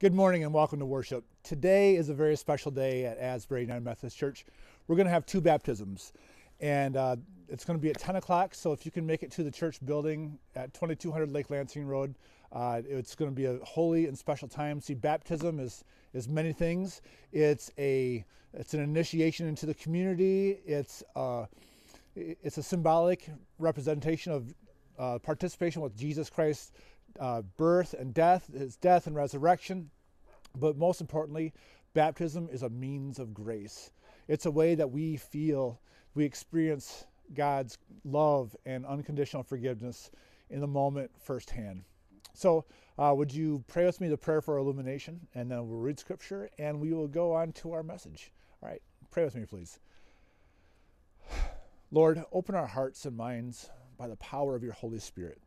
Good morning and welcome to worship. Today is a very special day at Asbury United Methodist Church. We're going to have two baptisms, and uh, it's going to be at 10 o'clock. So if you can make it to the church building at 2200 Lake Lansing Road, uh, it's going to be a holy and special time. See, baptism is is many things. It's a it's an initiation into the community. It's uh, it's a symbolic representation of uh, participation with Jesus Christ uh, birth and death, his death and resurrection. But most importantly, baptism is a means of grace. It's a way that we feel, we experience God's love and unconditional forgiveness in the moment firsthand. So, uh, would you pray with me the prayer for illumination? And then we'll read scripture and we will go on to our message. All right, pray with me, please. Lord, open our hearts and minds by the power of your Holy Spirit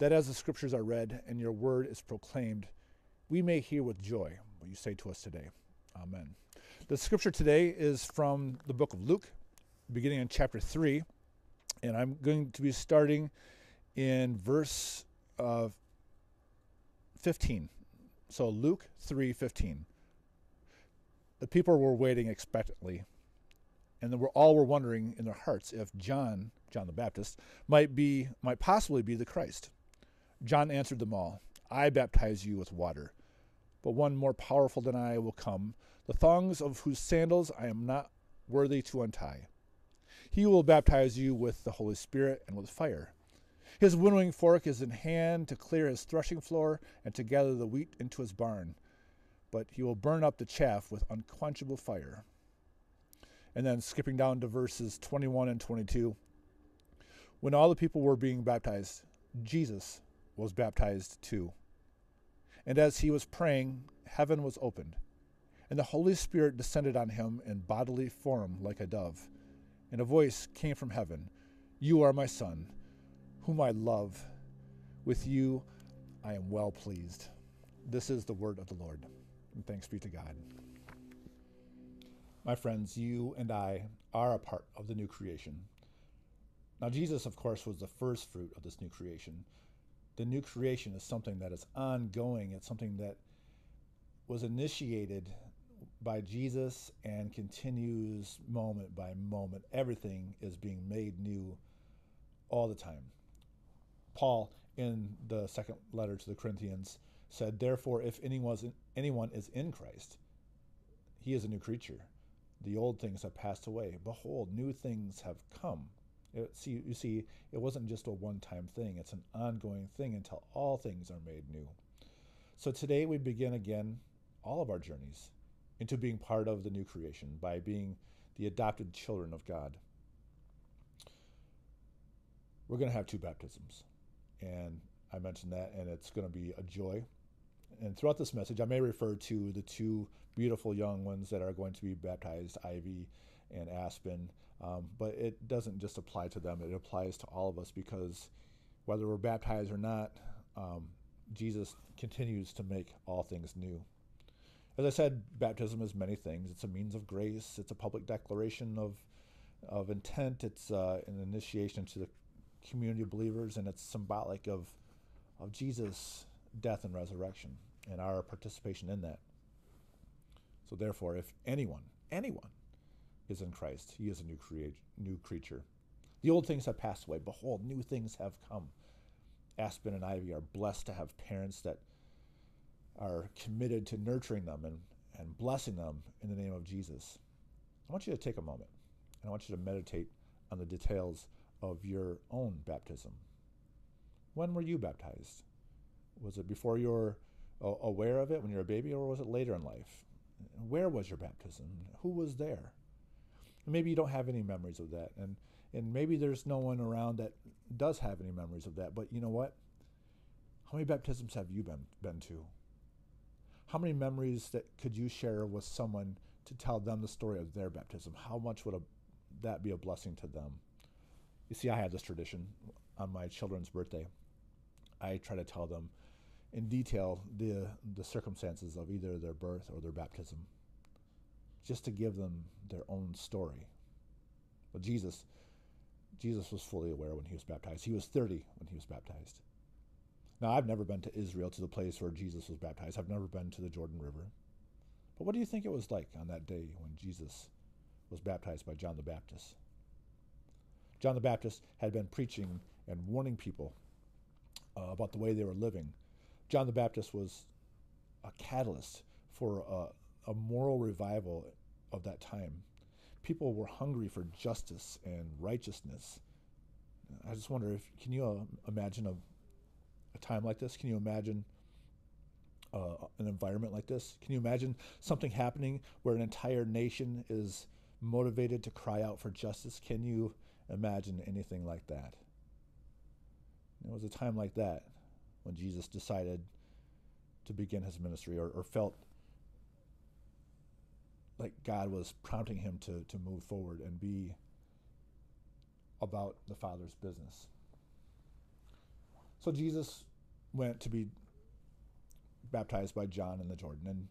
that as the scriptures are read and your word is proclaimed, we may hear with joy what you say to us today. Amen. The scripture today is from the book of Luke, beginning in chapter 3, and I'm going to be starting in verse uh, 15. So Luke 3:15. The people were waiting expectantly, and were all were wondering in their hearts if John, John the Baptist, might be might possibly be the Christ. John answered them all, I baptize you with water, but one more powerful than I will come, the thongs of whose sandals I am not worthy to untie. He will baptize you with the Holy Spirit and with fire. His winnowing fork is in hand to clear his threshing floor and to gather the wheat into his barn, but he will burn up the chaff with unquenchable fire. And then skipping down to verses 21 and 22. When all the people were being baptized, Jesus was baptized too. And as he was praying, heaven was opened, and the Holy Spirit descended on him in bodily form like a dove. And a voice came from heaven You are my Son, whom I love. With you I am well pleased. This is the word of the Lord. And thanks be to God. My friends, you and I are a part of the new creation. Now, Jesus, of course, was the first fruit of this new creation the new creation is something that is ongoing. It's something that was initiated by Jesus and continues moment by moment. Everything is being made new all the time. Paul, in the second letter to the Corinthians, said, Therefore, if anyone is in Christ, he is a new creature. The old things have passed away. Behold, new things have come. See, you see, it wasn't just a one time thing, it's an ongoing thing until all things are made new. So today we begin again all of our journeys into being part of the new creation by being the adopted children of God. We're going to have two baptisms. And I mentioned that, and it's going to be a joy. And throughout this message, I may refer to the two beautiful young ones that are going to be baptized, Ivy and Aspen. Um, but it doesn't just apply to them, it applies to all of us because whether we're baptized or not, um, Jesus continues to make all things new. As I said, baptism is many things. It's a means of grace, it's a public declaration of, of intent, it's uh, an initiation to the community of believers, and it's symbolic of, of Jesus' death and resurrection and our participation in that. So, therefore, if anyone, anyone is in Christ. He is a new, create, new creature. The old things have passed away. Behold, new things have come. Aspen and Ivy are blessed to have parents that are committed to nurturing them and, and blessing them in the name of Jesus. I want you to take a moment and I want you to meditate on the details of your own baptism. When were you baptized? Was it before you were aware of it when you were a baby, or was it later in life? Where was your baptism? Who was there? Maybe you don't have any memories of that. And, and maybe there's no one around that does have any memories of that. But you know what? How many baptisms have you been, been to? How many memories that could you share with someone to tell them the story of their baptism? How much would a, that be a blessing to them? You see, I have this tradition on my children's birthday. I try to tell them in detail the the circumstances of either their birth or their baptism just to give them their own story. But Jesus, Jesus was fully aware when he was baptized. He was 30 when he was baptized. Now, I've never been to Israel, to the place where Jesus was baptized. I've never been to the Jordan River. But what do you think it was like on that day when Jesus was baptized by John the Baptist? John the Baptist had been preaching and warning people uh, about the way they were living. John the Baptist was a catalyst for a, a moral revival of that time. People were hungry for justice and righteousness. I just wonder if can you uh, imagine a, a time like this? Can you imagine uh, an environment like this? Can you imagine something happening where an entire nation is motivated to cry out for justice? Can you imagine anything like that? It was a time like that when Jesus decided to begin his ministry or, or felt like God was prompting him to, to move forward and be about the Father's business. So Jesus went to be baptized by John in the Jordan, and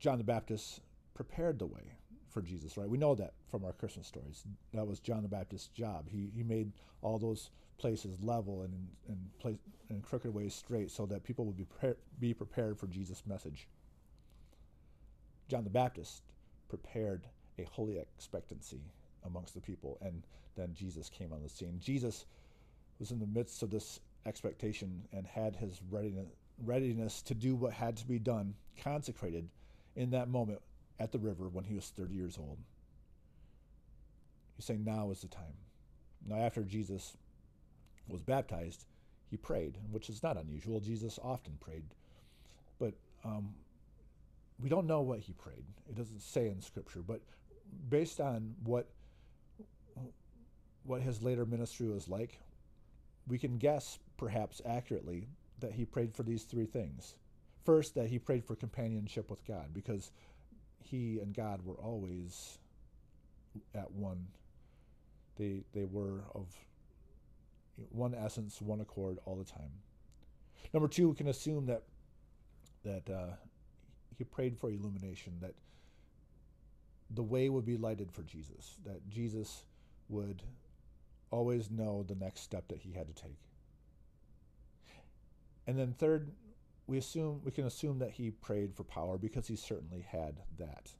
John the Baptist prepared the way for Jesus, right? We know that from our Christmas stories. That was John the Baptist's job. He, he made all those places level and, and, place, and crooked ways straight so that people would be, pre- be prepared for Jesus' message. John the Baptist prepared a holy expectancy amongst the people, and then Jesus came on the scene. Jesus was in the midst of this expectation and had his readiness, readiness to do what had to be done, consecrated in that moment at the river when he was 30 years old. He's saying now is the time. Now, after Jesus was baptized, he prayed, which is not unusual. Jesus often prayed. But um, we don't know what he prayed. It doesn't say in Scripture. But based on what, what his later ministry was like, we can guess, perhaps accurately, that he prayed for these three things. First, that he prayed for companionship with God, because he and God were always at one. They, they were of one essence, one accord all the time. Number two, we can assume that that uh, he prayed for illumination, that the way would be lighted for Jesus, that Jesus would always know the next step that he had to take. And then third, we assume we can assume that he prayed for power because he certainly had that.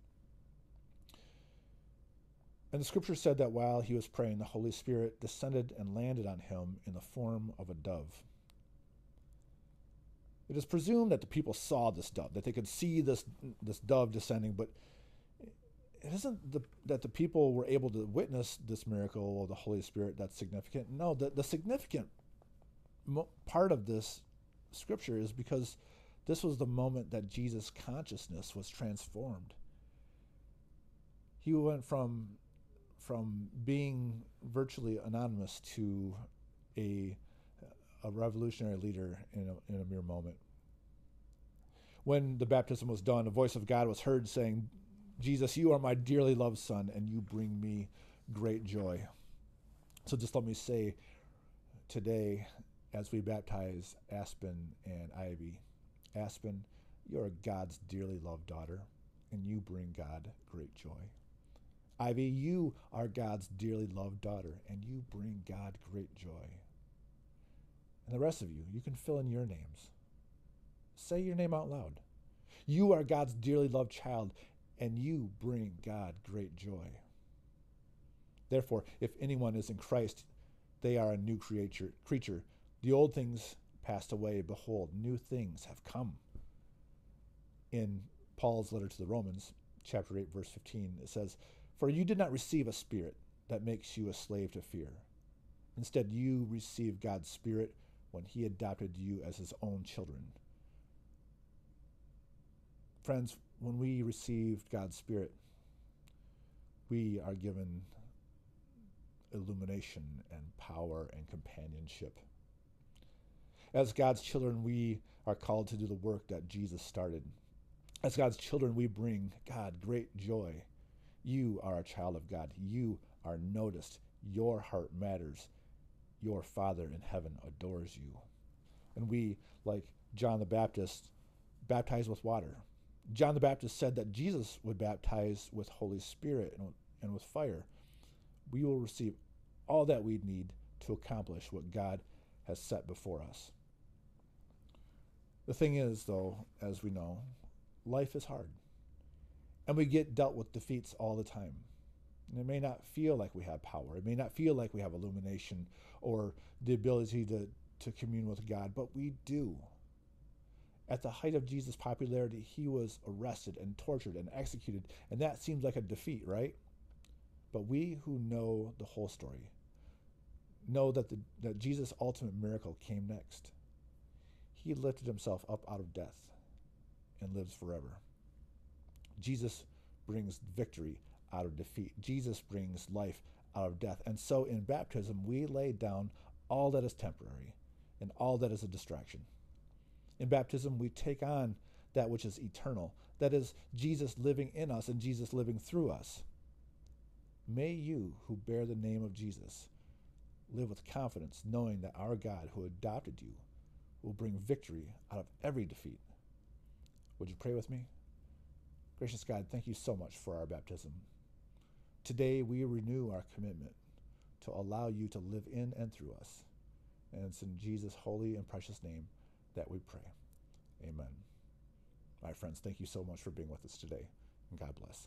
And the scripture said that while he was praying, the Holy Spirit descended and landed on him in the form of a dove. It is presumed that the people saw this dove, that they could see this, this dove descending, but it isn't the, that the people were able to witness this miracle of the Holy Spirit that's significant. No, the, the significant mo- part of this scripture is because this was the moment that Jesus' consciousness was transformed. He went from from being virtually anonymous to a, a revolutionary leader in a, in a mere moment. When the baptism was done, a voice of God was heard saying, Jesus, you are my dearly loved son, and you bring me great joy. So just let me say today, as we baptize Aspen and Ivy, Aspen, you're God's dearly loved daughter, and you bring God great joy. Ivy, you are God's dearly loved daughter, and you bring God great joy. And the rest of you, you can fill in your names. Say your name out loud. You are God's dearly loved child, and you bring God great joy. Therefore, if anyone is in Christ, they are a new creature. creature. The old things passed away. Behold, new things have come. In Paul's letter to the Romans, chapter 8, verse 15, it says, for you did not receive a spirit that makes you a slave to fear. Instead, you received God's Spirit when He adopted you as His own children. Friends, when we received God's Spirit, we are given illumination and power and companionship. As God's children, we are called to do the work that Jesus started. As God's children, we bring God great joy you are a child of God. You are noticed. Your heart matters. Your Father in heaven adores you. And we, like John the Baptist, baptize with water. John the Baptist said that Jesus would baptize with Holy Spirit and, and with fire. We will receive all that we need to accomplish what God has set before us. The thing is, though, as we know, life is hard. And we get dealt with defeats all the time. And it may not feel like we have power. It may not feel like we have illumination or the ability to, to commune with God, but we do. At the height of Jesus' popularity, he was arrested and tortured and executed, and that seems like a defeat, right? But we who know the whole story know that, the, that Jesus' ultimate miracle came next. He lifted himself up out of death and lives forever. Jesus brings victory out of defeat. Jesus brings life out of death. And so in baptism, we lay down all that is temporary and all that is a distraction. In baptism, we take on that which is eternal. That is, Jesus living in us and Jesus living through us. May you, who bear the name of Jesus, live with confidence, knowing that our God, who adopted you, will bring victory out of every defeat. Would you pray with me? Gracious God, thank you so much for our baptism. Today we renew our commitment to allow you to live in and through us. And it's in Jesus' holy and precious name that we pray. Amen. My friends, thank you so much for being with us today, and God bless.